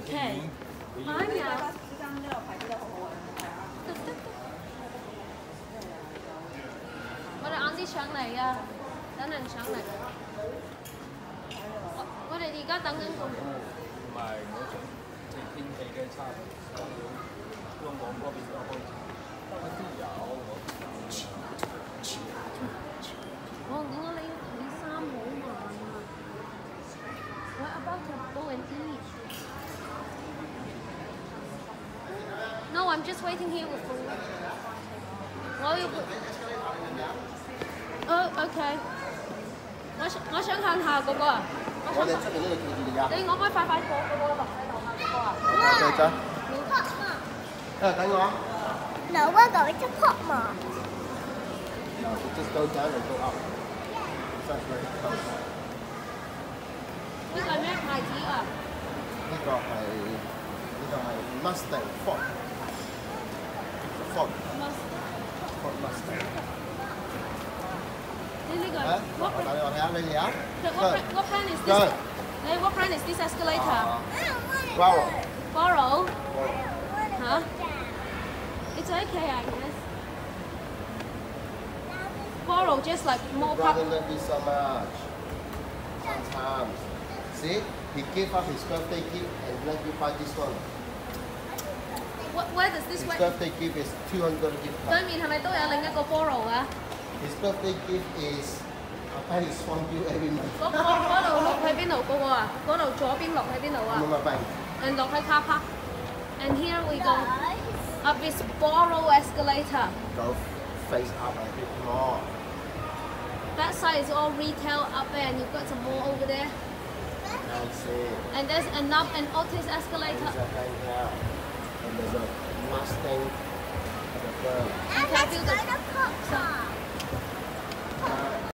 OK，妈呀！我哋啱啲上嚟啊，等人上嚟。我哋而家等緊個。唔係，即係天氣嘅差別。香港嗰邊，都有。我我覺得你衫好慢啊。What about the me？I'm just waiting here with food. 我要。哦，OK。我想我想向下嗰个啊。我哋出面呢度记住你啊！你可唔可以快快过嗰个落喺楼下嗰个啊？继续。诶，等我。 No, we're going to Pokemon. No, it just go down and go up. That's very close. 呢个系咩牌子啊？呢个系呢个系 Mustang Ford。 Ford. Ford Mustang. Lily huh? what, brand? Is this? What brand is this escalator? Uh-huh. Boral. Boral? Huh? It's okay, I guess. Boral just like more. Brother loved me so much. Sometimes. See, he gave up his birthday gift and let you buy this one. Where does this His way? birthday gift is 200 gift card. 對面係咪都有另一個 Boral 啊？His birthday gift is I just want you every month。嗰嗰嗰度落喺邊度嗰個啊？嗰度左邊落喺邊度啊？唔係唔係。And ah. ah? at car park。And here we go up this Boral escalator. Go face up a bit more. That side is all retail up there, and you've got some more over there. That's it. And there's another an Otis escalator there's a Mustang. And a bird. And let's go to Popcorn.